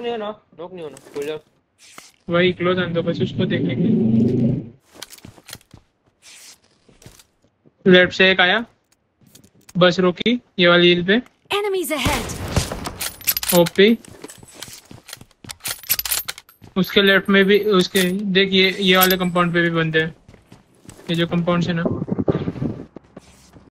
Knock नहीं होना knock नहीं होना खुल जाओ। वही क्लोज आने दो बस उसको देख लेंगे लेफ़्ट से एक आया। बस रोकी ये वाली हिल पे। एनिमीज अहेड ओपी उसके लेफ़्ट में भी उसके देख ये ये वाले कंपाउंड पे भी बंदे हैं। ये जो कंपाउंड है ना।